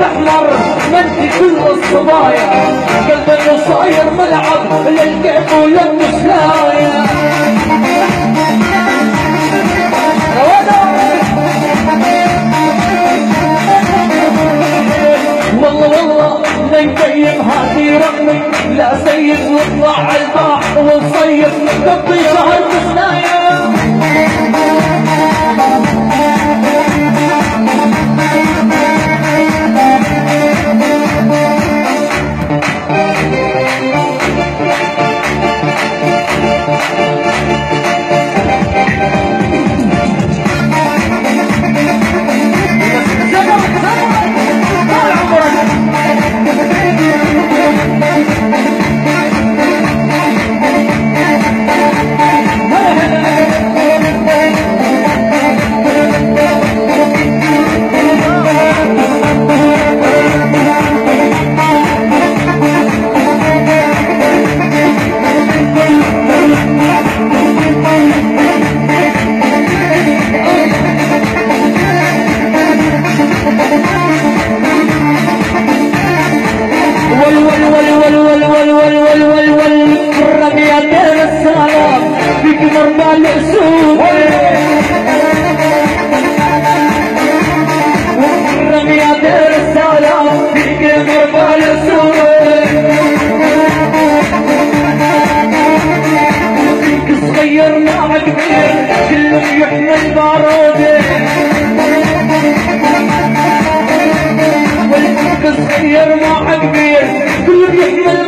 تحمر منتي كل الصبايا. قلب صاير ملعب للكعب وللمشلايا والله والله رقمي لا سيد نطلع عالباع ونصيف نطير بمرضى الاسود ومحرم يا صغير مع كبير كله يحمل باروده والفيك صغير مع كبير كله يحمل